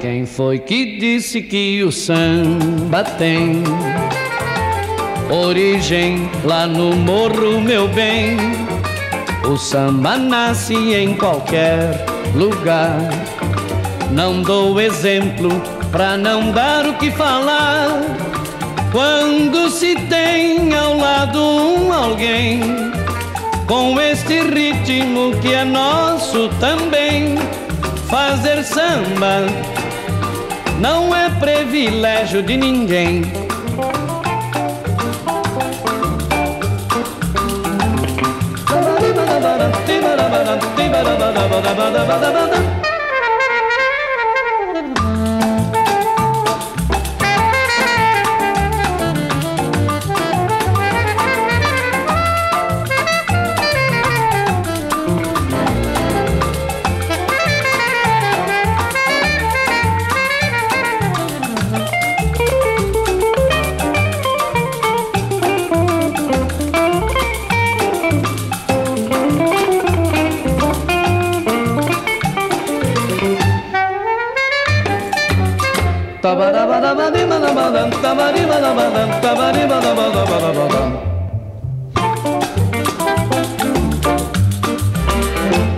Quem foi que disse que o samba tem origem lá no morro, meu bem? O samba nasce em qualquer lugar. Não dou exemplo pra não dar o que falar. Quando se tem ao lado um alguém com este ritmo que é nosso também, fazer samba não é privilégio de ninguém.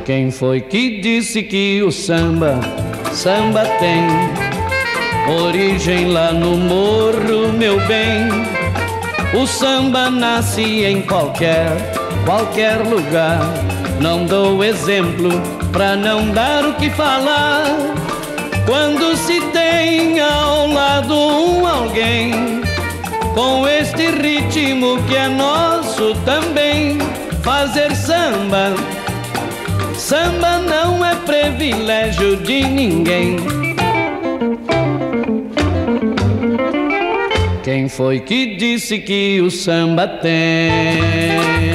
Quem foi que disse que o samba, samba tem origem lá no morro, meu bem? O samba nasce em qualquer, qualquer lugar. Não dou exemplo pra não dar o que falar. Quando se tem ao lado um alguém com este ritmo que é nosso também, fazer samba Samba não é privilégio de ninguém. Quem foi que disse que o samba tem?